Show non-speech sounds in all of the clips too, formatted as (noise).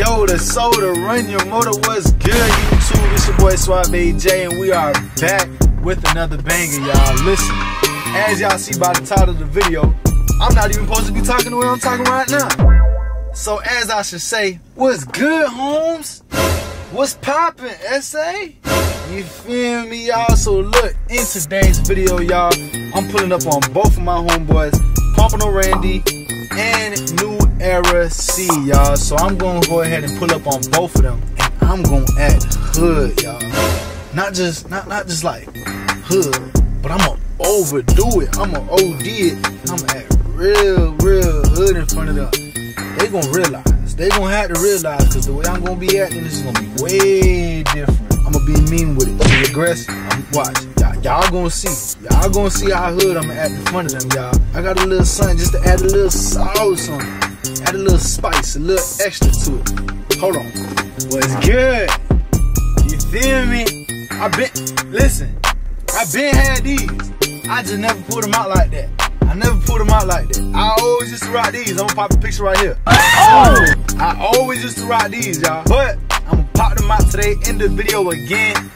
Yo, the soda, run your motor, what's good, YouTube? It's your boy Suave Jayy, and we are back with another banger, y'all. Listen, as y'all see by the title of the video, I'm not even supposed to be talking the way I'm talking right now. So, as I should say, what's good, Holmes? What's poppin', SA? You feel me, y'all? So, look, in today's video, y'all, I'm pulling up on both of my homeboys, Pompano Randy and New Era C, y'all. So I'm gonna go ahead and pull up on both of them, and I'm gonna act hood, y'all. Not just not not just like hood, but I'm gonna overdo it. I'm gonna OD it. I'm gonna act real, real hood in front of them. They gonna realize. They gonna have to realize because the way I'm gonna be acting is gonna be way different. I'm gonna be mean with it, aggressive. I'm, watch, y'all gonna see. Y'all gonna see how hood I'm gonna act in front of them, y'all. I got a little something just to add a little sauce on it. Add a little spice, a little extra to it. Hold on. What's good? You feel me? I been, listen, I been had these. I just never pulled them out like that. I never pulled them out like that. I always used to rock these. I'm gonna pop a picture right here. Oh! I always used to rock these, y'all. But I'm gonna pop them out today in the video again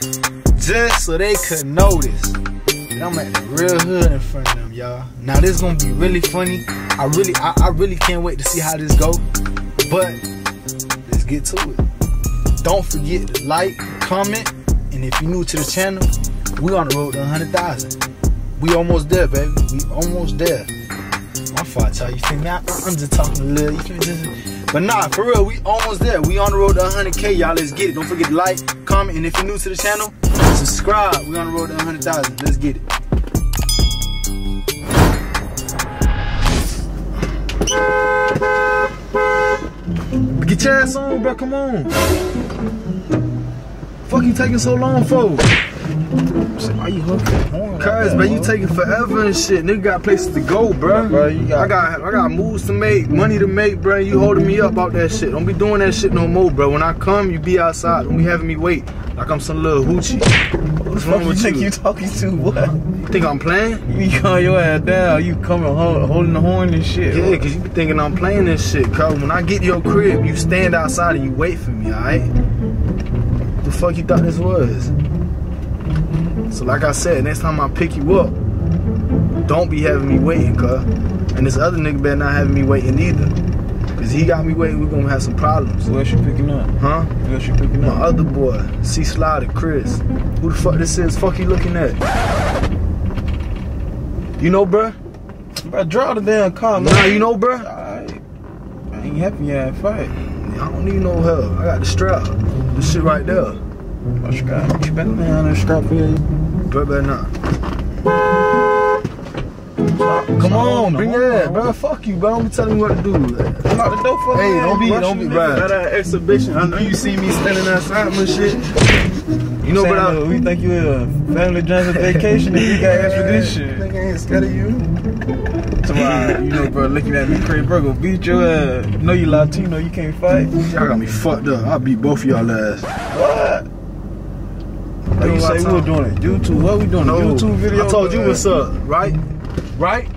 just so they could notice. I'm at the real hood in front of them, y'all. Now this is gonna be really funny. I really, I, I really can't wait to see how this go. But let's get to it. Don't forget to like, comment, and if you're new to the channel, we on the road to 100,000. We almost there, baby. We almost there. My fault, y'all. You think me? I, I'm just talking a little. You can just, but nah, for real, we almost there. We on the road to 100K, y'all. Let's get it. Don't forget to like, comment, and if you're new to the channel, subscribe. We're on the road to 100,000. Let's get it. Get your ass on, bro. Come on. Fuck you taking so long for? Why you hooking? Cause, man, you taking forever and shit. Nigga got places to go, bro. Bro, you got- I got, I got moves to make, money to make, bro. You holding me up about that shit. Don't be doing that shit no more, bro. When I come, you be outside. Don't be having me wait like I'm some little hoochie. What's wrong you with think you? you talking to? What? You think I'm playing? (laughs) You call your ass down. You coming ho- holding the horn and shit. Yeah, cause you be thinking I'm playing this shit. Cause when I get to your crib, you stand outside and you wait for me, alright? The fuck you thought this was? So like I said, next time I pick you up, don't be having me waiting, cuz. And this other nigga better not having me waiting either. Cause he got me waiting, we gonna have some problems. Who else you picking up? Huh? Who else you picking My up? other boy, C Slider, Chris. Who the fuck this is? Fuck you looking at? You know, bruh? Bro, draw the damn car, man. Nah, you know, bruh? I ain't happy you had fight. I don't need no help. I got the strap. This shit right there. Scrap. You better lay on that scrap for you. Bro, better not. Come on, bring that, bro. Fuck you, bro. Don't be telling me what to do. Lock the door for Hey, don't be, don't be, bro. That exhibition. I know you see me standing outside my shit. You know, but I, we think you a family joint vacation and you got this shit. (laughs) Nigga ain't scared of you. Tomorrow, you know, bro, looking at me crazy, bro, go beat your ass. Know you Latino, you can't fight. y'all got me fucked up. I'll beat both of y'all ass. What? Like you say we were doing it. YouTube, what we doing? No, A YouTube video? I told you what's up, right? Right?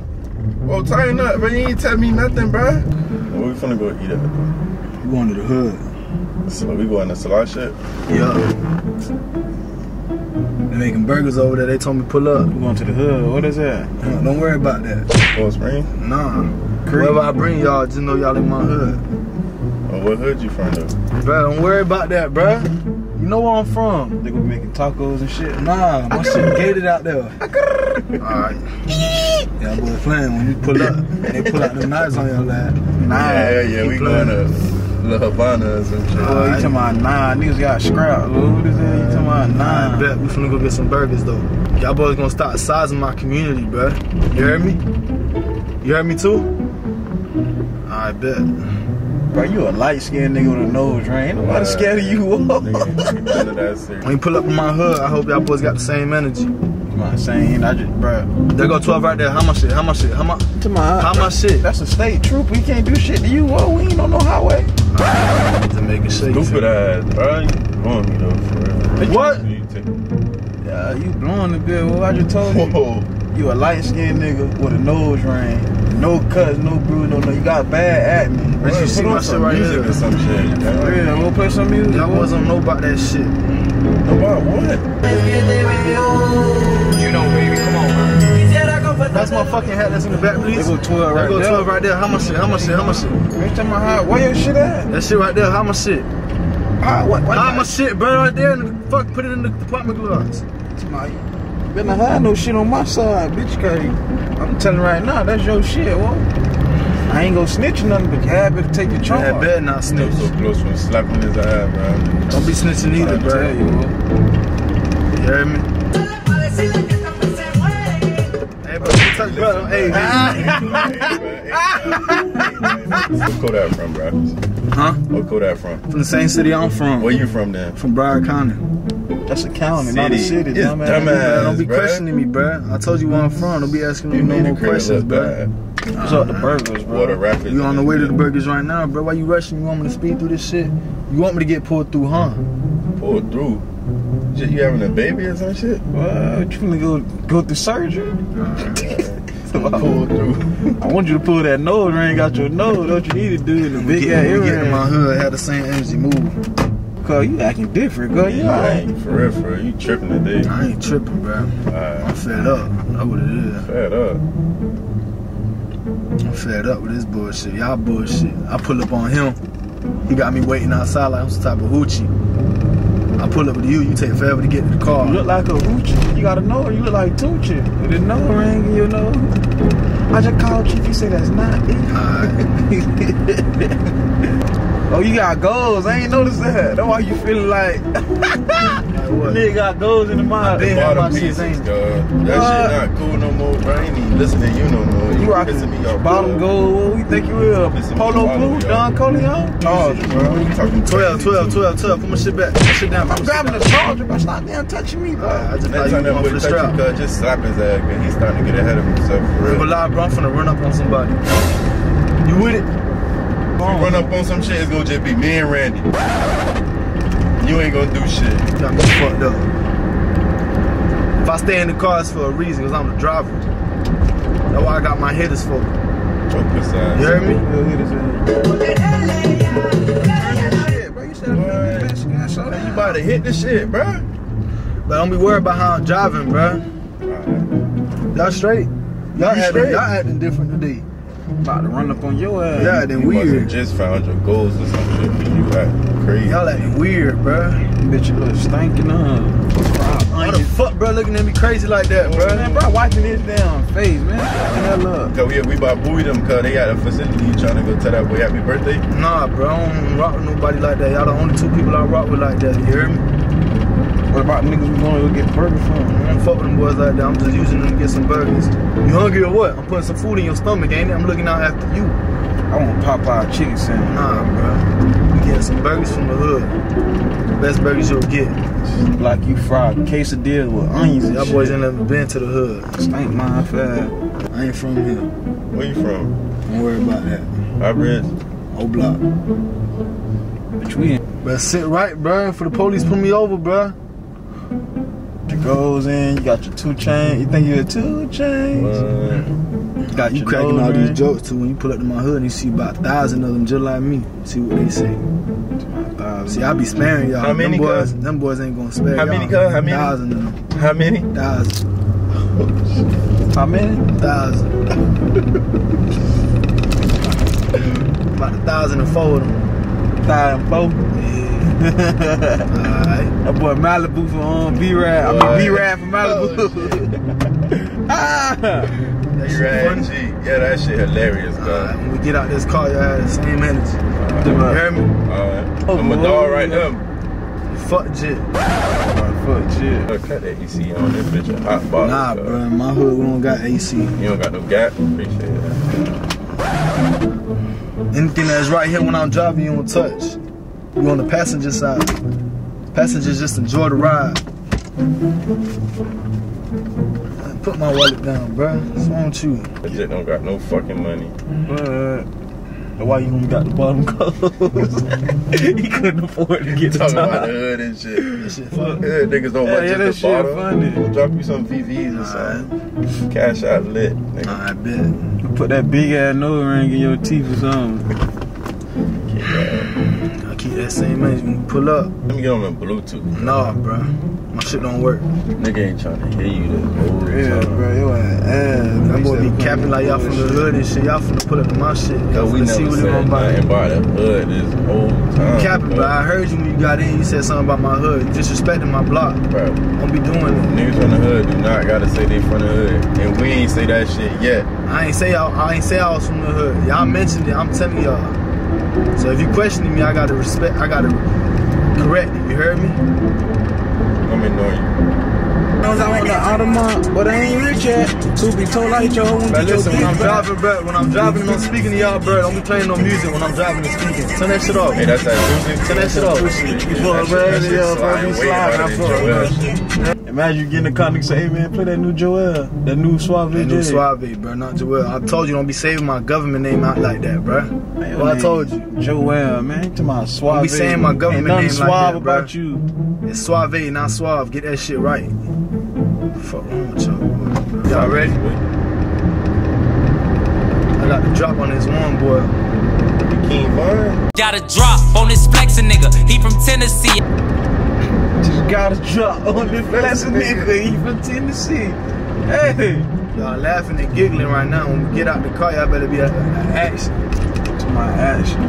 Well, tighten up, bro. You ain't tell me nothing, bro. Where we finna go eat at? We going to the hood? So we going to Salah shit? Yeah. They making burgers over there. They told me pull up. We going to the hood. What is that? Uh, Don't worry about that. Cold Spring? Nah. Wherever I bring y'all, just know y'all in my hood. Oh, what hood you from though? Bro, don't worry about that, bro. You know where I'm from. They gonna be making tacos and shit. Nah, my shit gated out there. Alright. Yeah, boy playing when you pull up and they pull out the knives on your lap. Nah, yeah, yeah, keep we playing. going to La Havanas and shit. Oh, you talking about nine? Niggas got scrapped. What is that? You talking about I nine? bet we finna go get some burgers though. Y'all boys gonna start sizing my community, bro. You heard me? You heard me too? I bet. Bro, you a light skinned nigga with a nose ring. Ain't nobody scared of you. Nigga, (laughs) ain't none of that. When you pull up in my hood, I hope y'all boys got the same energy. I'm not saying, I just, bro. There go 12 right there. How much shit? How much shit? How much? To my, How much shit? That's a state troop. We can't do shit to you. Whoa, we ain't on no highway. To make it shake. Stupid ass, bro. You blowing me though, for real. What? You Yeah, you blowing the bill. What I just told you. Whoa. You a light skinned nigga with a nose ring. No cuts, no brew, no no. You got bad acting. But you Put see my shit some right music here. or some shit. For Yeah. real, we'll play some music. Y'all boys don't know about that shit. About what? You know, baby, come on, bro. That's my fucking hat that's in the back, They please. go 12 right There right go there. 12 right there. How much shit? How much shit? How much shit? Bitch, tell me how, where your shit at? That shit right there, how much shit? How, what, what, How much shit, bro, right there? And fuck, put it in the department gloves. My, better not have no shit on my side, bitch. Cause I'm telling you right now, that's your shit, whoa. I ain't gonna snitch or nothing, but you had better take your trunk Yeah, off. better not Still snitch. so close from slapping his eye, bro. Don't be snitching either, I tell bro. you. You hear me? Hey, bro, you touch, (laughs) bro. Hey, Where Kodak from, bro? huh? Where Kodak from? From the same city I'm from. Where you from then? From Broward County. That's a county, not a City. city, It's dumbass. dumbass. Bro, don't be bruh. questioning me, bro. I told you where I'm from. Don't be asking me You no more questions, bro. bad. What's up, the burgers, bro? Water Rapids. You on the way to the burgers right now, bro? Why you rushing? You want me to speed through this shit? You want me to get pulled through, huh? Pull through. Shit, you having a baby or some shit? What? You finna go go through surgery? (laughs) Pull through. I want you to pull that nose ring out your nose. What you need to do in the big Get, ass get in my hood, had the same energy move. Cause you acting different, cause you I alright. ain't for real, for real. You tripping today. I ain't tripping, bro. I'm Alright. fed up. Know what it is. Fed up. I'm fed up with this bullshit. Y'all bullshit. I pull up on him. He got me waiting outside like I'm some type of hoochie. I pull up with you. You take forever to get to the car. You look like a hoochie. You gotta know her. You look like Tucci. With the nose ring, you know. I just called Chief. You said that's not it. (laughs) oh, you got goals. I ain't noticed that. That's why you feeling like (laughs) nigga got goals in the mind. been- Yeah, my Bottom shit pieces, ain't- God. That What? shit not cool no more, bro. I ain't even listening to you no more. You You rocking pissing me off. bottom bro. goal. What we think you is? Polo Blue. Don Coleon? Charge, oh, bro. You talking 12, 12, 12, 12. Put my shit back. Put my shit down. I'm Put my grabbing the charger, but stop damn touching me, bro. Alright, I just thought Next you time that going for boy the touch you, cuz just slap his ass, cause he's starting to get ahead of himself for But real. live, bro, I'm finna run up on somebody. You with it? Run up on some shit, it's gonna just be me and Randy. You ain't gonna do shit. Got me fucked up. If I stay in the car, it's for a reason, because I'm the driver. That's why I got my hitters for. Choke this ass. You heard me? You said I'm gonna be Mexican, I saw You that. about to hit this shit, bro. But don't be worried about how I'm driving, bro. Y'all straight? Y'all acting, straight? y'all acting different today. About to run up on your ass. Y'all acting You wasn't weird. just found your goals or some shit, you got crazy. Y'all acting weird, bro. Bitch, you look stinking up. Why the fuck, bro, looking at me crazy like that, bro? Man, bro, wiping his damn face, man. Fucking hell up. Cause we, we about buoy them cause they got a facility trying to go tell that boy happy birthday. Nah, bro, I don't rock with nobody like that. Y'all the only two people I rock with like that. You hear me? What about niggas we gonna get burger from? I don't fuck with them boys like that. I'm just using them to get some burgers. You hungry or what? I'm putting some food in your stomach, ain't it? I'm looking out after you. I want Popeye chicken sandwich. Nah, bro. We getting some burgers from the hood. Best burgers you'll get. Like you fried quesadillas with onions and Y'all boys ain't never been to the hood. Stink my fast. I ain't from here. Where you from? Don't worry about that. I read. O block. Bitch, we in. But sit right, bro. For the police pull me over, bro. It goes in, you got your two chain. You think you're a two chain? Uh, Got You cracking nose all ring. these jokes too when you pull up to my hood and you see about a thousand of them just like me. See what they say. See, I be sparing y'all. How many, them boys, cuz? them boys ain't gonna spare How y'all. many, cuz? How many? Thousand of them. how many? Thousand. How many? Thousand. (laughs) about a thousand and four of them. Five and four. Yeah. Alright. That boy Malibu from um, B-Rad. I Boy. mean B-Rad from Malibu. (laughs) ah! That shit Rad funny. G. Yeah, that shit hilarious, Alright, cuz. when we get out this car, y'all have the same energy. You hear me? Alright. I'm a dog right now. Fuck jit. Fuck shit. Look, cut that AC on this bitch a hot bottle. Nah, cuz. bro. My hood, we don't got AC. You don't got no gap? Appreciate that. Anything that's right here when I'm driving, you don't touch. You on the passenger side. Passengers just enjoy the ride. Put my wallet down, bruh. What's wrong with you? Legit don't got no fucking money. But why you only got the bottom clothes. (laughs) he couldn't afford to get the Talking about the hood and shit. That shit fuck. Yeah, niggas don't Yeah, want yeah, that just the shit bottom. funny. We'll drop you some VVs or something. Cash out lit. Nigga. I bet. Put that big ass nose ring in your teeth or something. I keep that same energy when you pull up. Let me get on the Bluetooth. Nah, bro. My shit don't work. Nigga ain't trying to hear you the whole Yeah, time. bro, your ass. That boy be capping like y'all from the hood and shit. Y'all finna pull up to my shit. Y'all Cause we finna never see what said it on nothing about. about the hood this whole time. Capping, bro. I heard you when you got in. You said something about my hood. Disrespecting my block. Bro, Don't be doing it. niggas from the hood do not gotta say they from the hood. And we ain't say that shit yet. I ain't say I, I ain't say I was from the hood. Y'all mentioned it. I'm telling y'all. So if you questioning me, I gotta respect. I gotta correct it. You heard me? I'm ignoring you. I was out on the Audemars, but I ain't rich yet. To be told I hit your hoe when But get your listen, when I'm back. driving, bro, when I'm driving and I'm speaking to y'all, bro, don't be playing no music when I'm driving and speaking. Turn that shit off. Hey, that's that music. Turn that shit off. You fuck, man. Yeah, bro, be sliding. I fuck, bro. Imagine you getting a car and say, hey man, play that new Joel, that new Suave That new J. Suave, bro, not Joel. I told you don't be saving my government name out like that, bro. Man, Well, I told you. Joel, man. to my about Suave. Don't be saying my government Ain't nothing name like suave that, bro. about you. It's Suave, not Suave. Get that shit right. Fuck wrong with y'all. Y'all ready? I got the drop on this one, boy. King Von. Got a drop on this flexin' nigga. He from Tennessee. Just got a drop on this flexin' nigga. He from Tennessee. Hey. Y'all laughing and giggling right now. When we get out the car, y'all better be at action. To my action.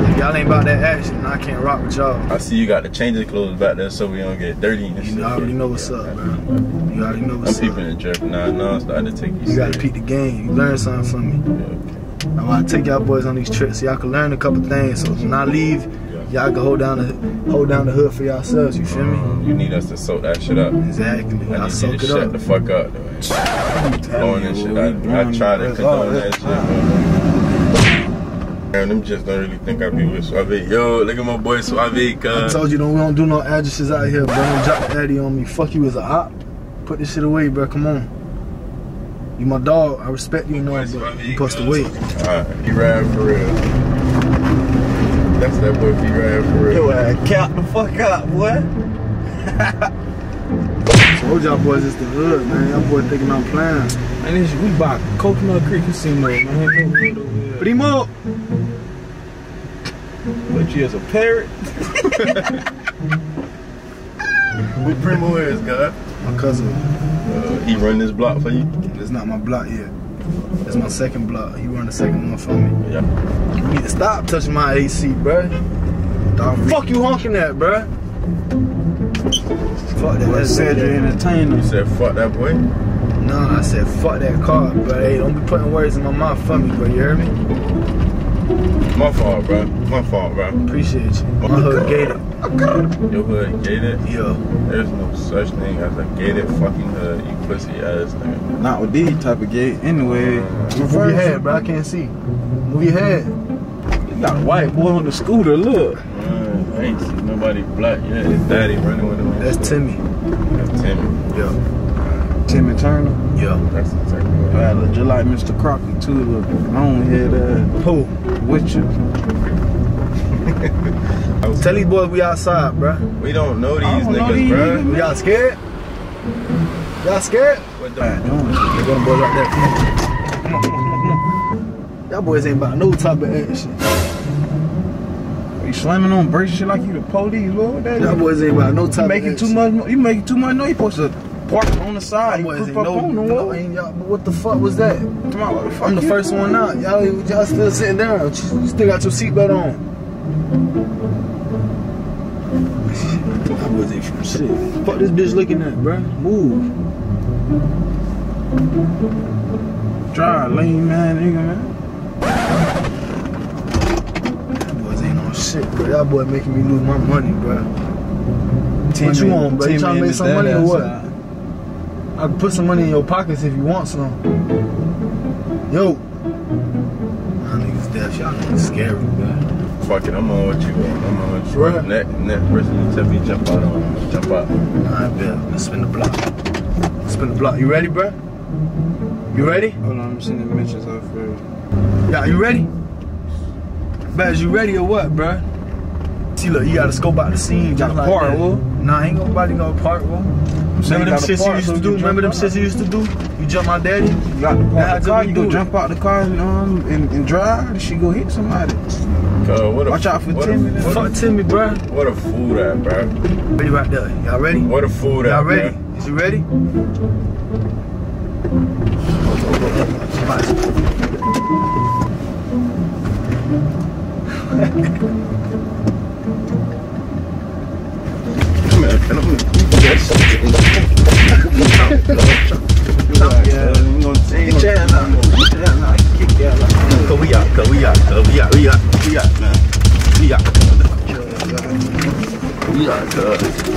If y'all ain't about that action, I can't rock with y'all. I see you got to change the clothes back there so we don't get dirty and shit. You already know what's up, bro. You already know what's I'm what's peeping up. the drip now. Now I'm starting to take you You gotta serious. peep the game. You learn something from me. Yeah, okay. I want to take y'all boys on these trips so y'all can learn a couple things. So when I leave, y'all can hold down the hold down the hood for yourselves. You feel me? Um, you need us to soak that shit up. Exactly. I I soak you to it shut up. Shut the fuck up, though. Blowing and shit. I, I try to condone that shit, bro. And them just don't really think I be with Suave. Yo, look at my boy Suave, I told you don't we don't do no addresses out here, bro. Don't drop the addy on me. Fuck you as a op. Put this shit away, bro. Come on. You my dog. I respect you and all, but you supposed to wait. Alright, he ride for real. That's that boy, he ride for real. Yo, uh, count the fuck up, boy. (laughs) Told y'all boys it's the hood, man. Y'all boys thinking I'm playing. And this, we bought Coconut Creek Casino, man. Go ahead over here. Primo. What you as a parrot? (laughs) Who Primo is, cuz? My cousin. Uh, he run this block for you? It's not my block yet. It's my second block. He run the second one for me. Yeah. You need to stop touching my AC, bruh. Fuck you honking at, bruh? Fuck that. What That's said you that. entertainer? You said fuck that boy? Nah, I said fuck that car, bro. Hey, don't be putting words in my mouth for me, bro. You hear me? My fault, bro. My fault, bro. Appreciate you. My hood gated. Your hood gated? Yo. There's no such thing as a gated fucking hood, you pussy ass nigga. Not with these type of gate. Anyway, uh, Move your head, bro. I can't see. Move your head. You got a white boy on the scooter. Look. Man, I ain't seen nobody black yet. His daddy running with him. That's Timmy. That's Timmy. Yo. Timmy Turner. Yo. That's exactly what I look just like Mr. Crockett too. Look, long head uh, Who? with you. I was (laughs) Tell these boys we outside, bro. We don't know these don't know niggas, these bruh. niggas. Y'all scared? Y'all scared? What the? Right. They got boys right there. (laughs) Y'all boys ain't about no type of action. You slamming on brakes shit like you the police. What that is? boys ain't about no You making too much. You making too much noise. You supposed to park on the side. Boys ain't no, on the no, wall. but what the fuck was that? Come on, the fuck I'm the you- first one out. Y'all, y'all still sitting down. You still got your seatbelt on. Boys ain't from shit. Fuck this bitch looking at, bruh. Move. Drive, lame man, nigga, man. Y'all boys ain't on shit, bro. Y'all boy making me lose my money, bruh. What you want, bro? You tryna make some money or what? I can put some money in your pockets if you want some. Yo. Y'all niggas deaf. Y'all niggas scary, bruh. Fuck it, I'm on what you want. I'm on what you Right. want. Next, next person you tell me jump out on, jump out. I bet. Let's spin the block. Spin the block. You ready, bruh? You ready? Hold on, I'm sending the mentions out for Yeah, you ready? Baz, you ready or what, bruh? See, look, you gotta scope out the scene. Got just like part, that. whoa. Nah, ain't nobody gonna park, bro. Remember them shits you used to do? Remember them shits you used to do? You jump my daddy? You got to That's the car, you do go jump out the car um, and, and drive, she go hit somebody. Cuz, what a, Watch out for what Timmy, A, what, Fuck a, Timmy, bruh. what a fool that, bro. Ready right there. Y'all ready? What a fool that, Y'all ready? bruh. Is you ready? Come here, can I- Yes. Yeah, You gonna say Get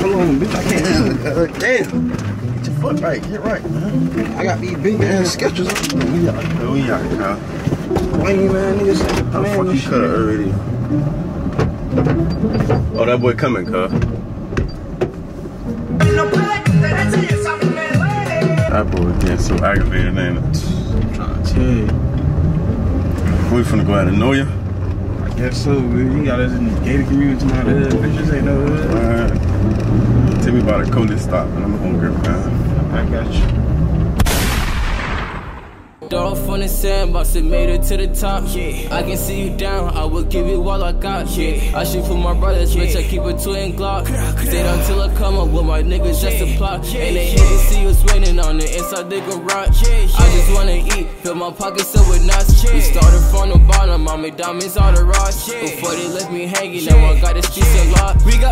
on, bitch, I can't. Uh. Get your foot right, get right, man. I got these big ass sketches. We out, cuz out. Lame man, niggas. How Man, fuck you cut already? Oh, that boy coming, cuz. That boy getting so aggravated, it? I'm trying to tell you. We finna go ahead and know you. I guess so, man. You got us in the gated community, my hood. Bitches ain't no hood. Man, tell me about a coldest stop, and I'm a hungry, man. I got you. Off on the sandbox, it made it to the top. Yeah, I can see you down, I will give you all I got. Yeah, I shoot for my brothers, bitch, I keep a twin Glock. Stayed until I come up with my niggas just to plot. And they hate to see us raining on the inside the garage. I just wanna eat, fill my pockets up with nuts. We started from the bottom, I made diamonds all the rocks. Before they left me hanging, now I got the streets unlocked. We got